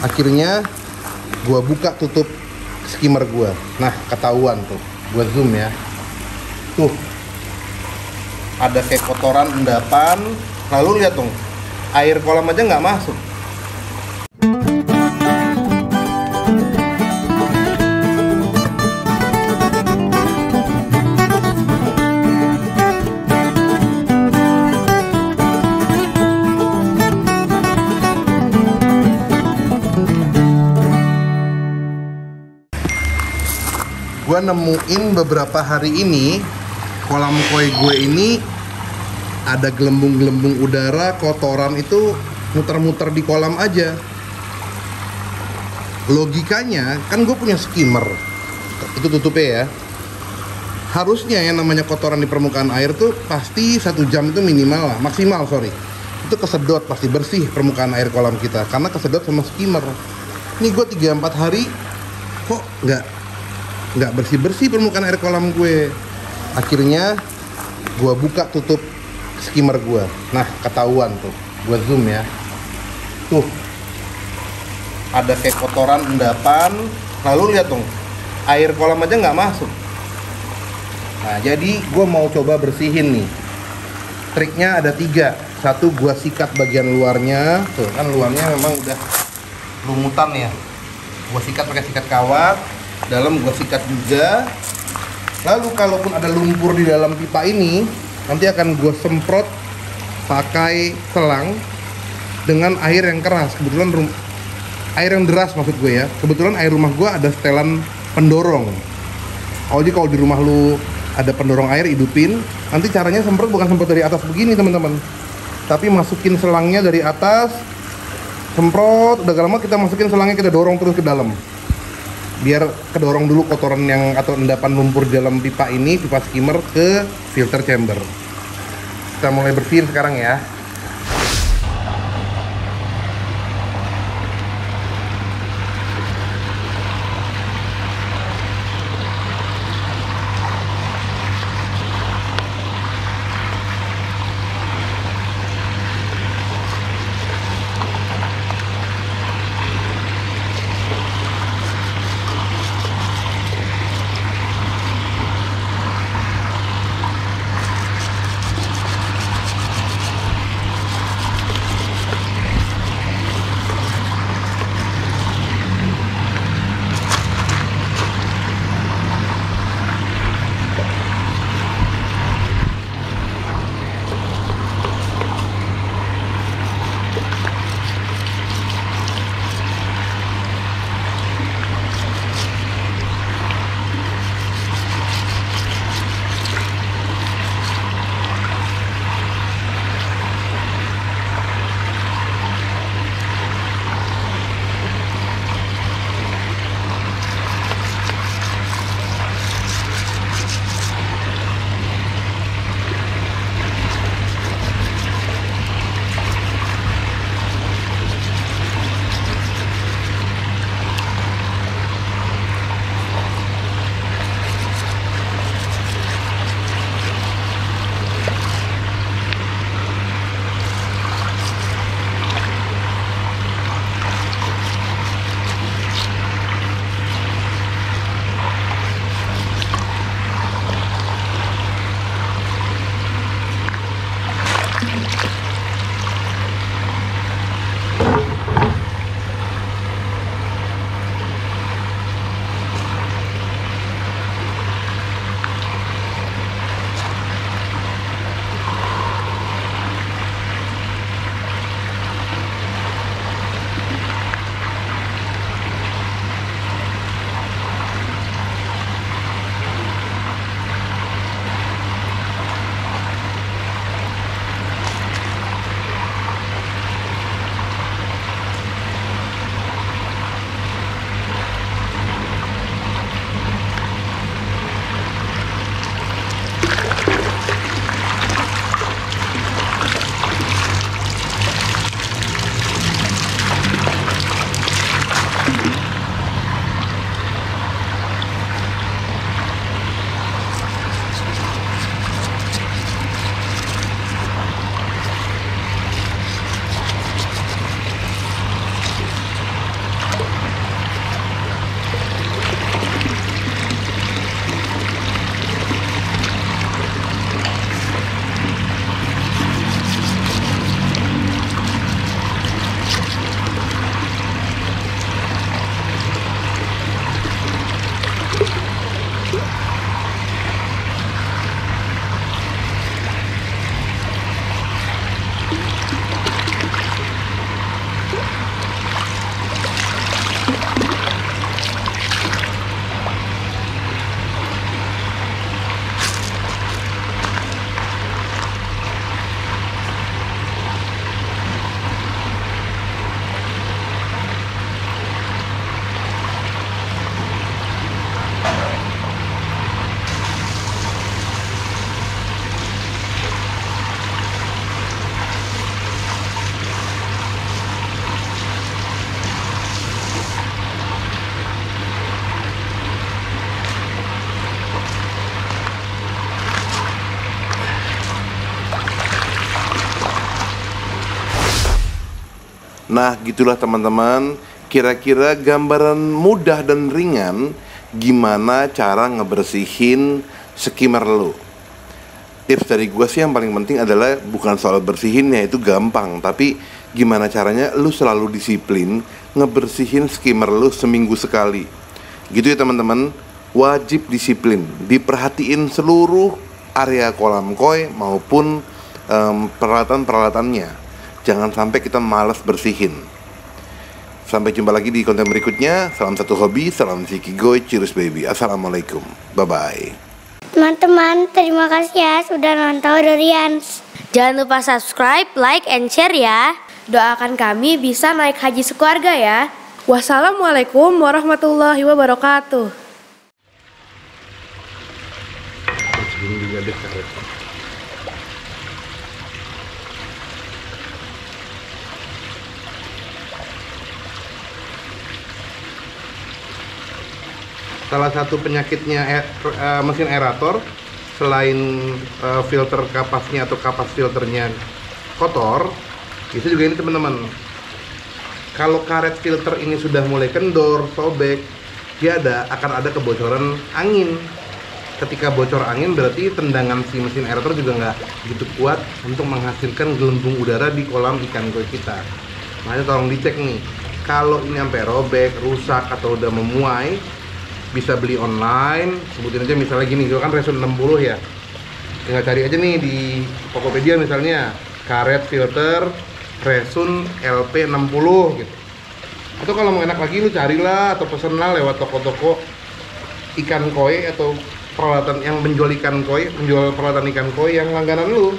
akhirnya gua buka tutup skimmer gua. Nah ketahuan tuh gua zoom ya. Tuh ada kayak kotoran endapan. Lalu lihat dong air kolam aja nggak masuk gue nemuin beberapa hari ini kolam koi gue ini ada gelembung-gelembung udara kotoran itu muter-muter di kolam aja. Logikanya kan gue punya skimmer. Itu tutupnya ya. Harusnya yang namanya kotoran di permukaan air tuh pasti satu jam itu minimal lah maksimal sorry. Itu kesedot pasti bersih permukaan air kolam kita karena kesedot sama skimmer. Ini gue 3-4 hari kok nggak nggak bersih bersih permukaan air kolam gue. Akhirnya gue buka tutup skimmer gue nah ketahuan tuh. Gue zoom ya. Tuh. Ada kayak kotoran endapan. Lalu lihat dong air kolam aja nggak masuk. Nah jadi gue mau coba bersihin nih. Triknya ada tiga. Satu gue sikat bagian luarnya. Tuh kan luarnya memang udah lumutan ya. Gue sikat pakai sikat kawat dalam gue sikat juga. Lalu kalaupun ada lumpur di dalam pipa ini nanti akan gue semprot pakai selang dengan air yang keras. Kebetulan rum- air yang deras maksud gue ya. Kebetulan air rumah gue ada setelan pendorong. Oh jadi kalau di rumah lu ada pendorong air hidupin. Nanti caranya semprot bukan semprot dari atas begini teman-teman. Tapi masukin selangnya dari atas semprot. Udah lama kita masukin selangnya kita dorong terus ke dalam biar kedorong dulu kotoran yang atau endapan lumpur dalam pipa ini pipa skimmer ke filter chamber. Kita mulai bersihin sekarang ya Nah, gitulah teman-teman. Kira-kira gambaran mudah dan ringan gimana cara ngebersihin skimmer lu. Tips dari gue sih yang paling penting adalah bukan soal bersihinnya itu gampang, tapi gimana caranya lu selalu disiplin ngebersihin skimmer lu seminggu sekali. Gitu ya teman-teman. Wajib disiplin, diperhatiin seluruh area kolam koi maupun um, peralatan-peralatannya. Jangan sampai kita malas bersihin. Sampai jumpa lagi di konten berikutnya. Salam satu hobi, salam Goy, cheers baby. Assalamualaikum. Bye-bye. Teman-teman, terima kasih ya sudah nonton Dorians. Jangan lupa subscribe, like, and share ya. Doakan kami bisa naik haji sekeluarga ya. Wassalamualaikum warahmatullahi wabarakatuh. Salah satu penyakitnya air, uh, mesin aerator selain uh, filter kapasnya atau kapas filternya kotor itu juga ini teman-teman. Kalau karet filter ini sudah mulai kendor sobek dia ada akan ada kebocoran angin. Ketika bocor angin berarti tendangan si mesin aerator juga nggak begitu kuat untuk menghasilkan gelembung udara di kolam ikan koi kita. Makanya tolong dicek nih kalau ini sampai robek rusak atau udah memuai bisa beli online sebutin aja misalnya gini itu kan Resun 60 ya. Tinggal cari aja nih di Tokopedia misalnya karet filter Resun LP 60 gitu. Atau kalau mau enak lagi lu carilah atau pesenlah lewat toko-toko ikan koi atau peralatan yang menjual ikan koi menjual peralatan ikan koi yang langganan lu